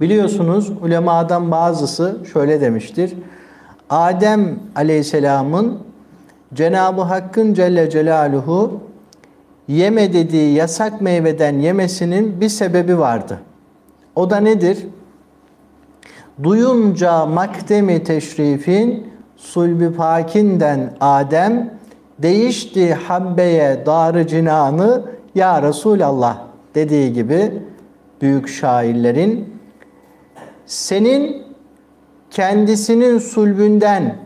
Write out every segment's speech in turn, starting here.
Biliyorsunuz ulemadan bazısı şöyle demiştir. Adem Aleyhisselam'ın Cenab-ı Hakk'ın Celle Celaluhu yeme dediği yasak meyveden yemesinin bir sebebi vardı. O da nedir? Duyunca makdemi teşrifin sulbi pakinden Adem değişti habbeye darı cinanı ya Resulallah dediği gibi büyük şairlerin senin kendisinin sulbünden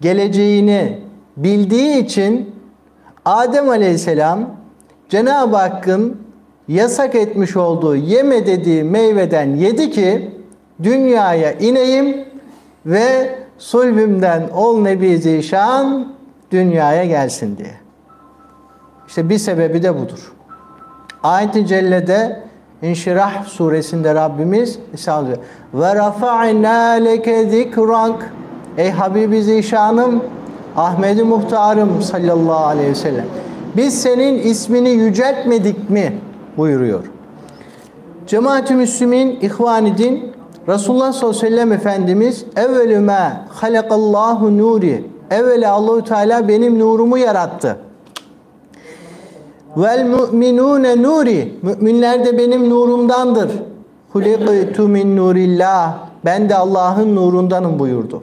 geleceğini bildiği için Adem Aleyhisselam Cenab-ı Hakk'ın yasak etmiş olduğu yeme dediği meyveden yedi ki dünyaya ineyim ve sulbümden ol Nebi Zişan dünyaya gelsin diye. İşte bir sebebi de budur. Ayet-i Celle'de İnşirah suresinde Rabbimiz. Ve rafa'na leke zikrak. Ey Habibi Zişanım, Ahmedi Muhtarım sallallahu aleyhi ve sellem. Biz senin ismini yüceltmedik mi? buyuruyor. Cemaat-i Müslümin, İhvan-ı Din, Resulullah sallallahu aleyhi ve sellem Efendimiz evvelü ma halakallahu nuri. Evvela Allahu Teala benim nurumu yarattı. Vel mu'minune nuri. Müminler de benim nurumdandır. Huliqtu min nurillah. Ben de Allah'ın nurundanım buyurdu.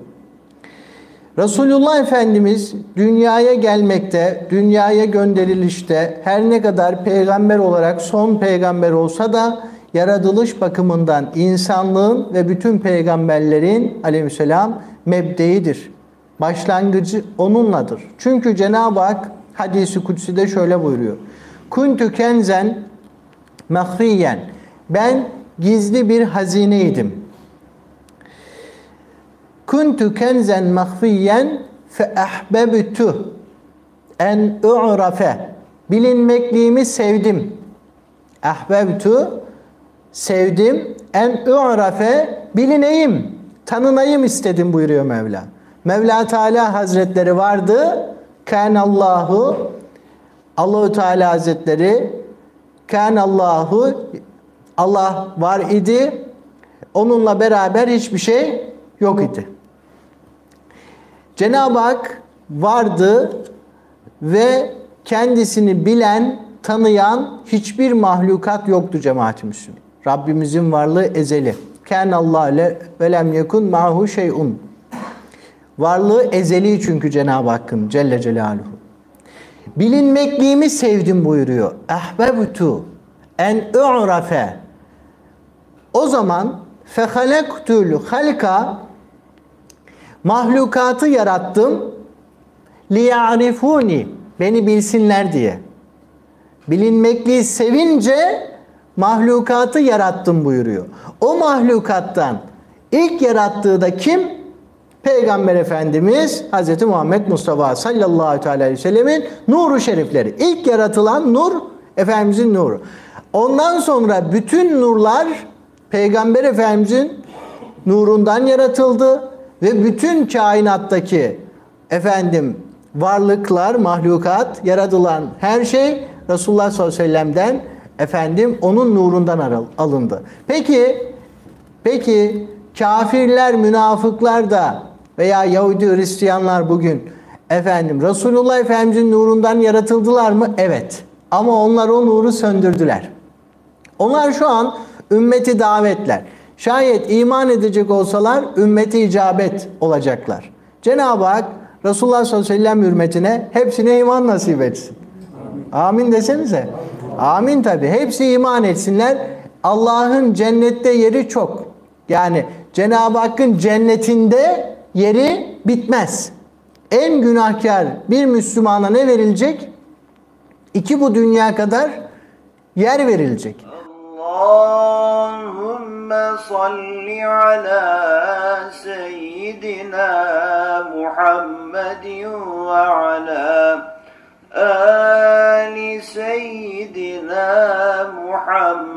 Resulullah Efendimiz dünyaya gelmekte, dünyaya gönderilişte her ne kadar peygamber olarak son peygamber olsa da yaratılış bakımından insanlığın ve bütün peygamberlerin aleyhisselam mebdeidir. Başlangıcı onunladır. Çünkü Cenab-ı Hak hadisi kutsi de şöyle buyuruyor. Kuntu kenzen mahfiyen. Ben gizli bir hazineydim. Kuntu kenzen mahfiyen fe ahbebtu en u'rafe. Bilinmekliğimi sevdim. Ahbebtu sevdim. En u'rafe bilineyim, tanınayım istedim buyuruyor Mevla. Mevla Teala Hazretleri vardı. Kan Allahu Allahu Teala Hazretleri kan Allahu Allah var idi. Onunla beraber hiçbir şey yok idi. Cenab-ı Hak vardı ve kendisini bilen, tanıyan hiçbir mahlukat yoktu cemaat-i Müslümin. Rabbimizin varlığı ezeli. Ken Allah le ve lem yekun mahu şeyun. Varlığı ezeli çünkü Cenab-ı Hakk'ın Celle Celaluhu. Bilinmekliğimi sevdim buyuruyor. Ehbebtu en u'rafe. O zaman fehalektul halka mahlukatı yarattım liya'rifuni beni bilsinler diye. Bilinmekliği sevince mahlukatı yarattım buyuruyor. O mahlukattan ilk yarattığı da kim? Peygamber Efendimiz Hz. Muhammed Mustafa sallallahu aleyhi ve sellemin nuru şerifleri. İlk yaratılan nur Efendimizin nuru. Ondan sonra bütün nurlar Peygamber Efendimizin nurundan yaratıldı ve bütün kainattaki efendim varlıklar, mahlukat, yaratılan her şey Resulullah sallallahu aleyhi ve sellem'den efendim onun nurundan alındı. Peki peki kafirler, münafıklar da veya Yahudi Hristiyanlar bugün efendim Resulullah Efendimizin nurundan yaratıldılar mı? Evet. Ama onlar o nuru söndürdüler. Onlar şu an ümmeti davetler. Şayet iman edecek olsalar ümmeti icabet olacaklar. Cenab-ı Hak Resulullah sallallahu aleyhi ve sellem hürmetine hepsine iman nasip etsin. Amin desenize. Amin tabi. Hepsi iman etsinler. Allah'ın cennette yeri çok. Yani Cenab-ı Hakk'ın cennetinde yeri bitmez. En günahkar bir Müslümana ne verilecek? İki bu dünya kadar yer verilecek. Allahümme salli ala seyyidina Muhammedin ve ala ali seyyidina Muhammed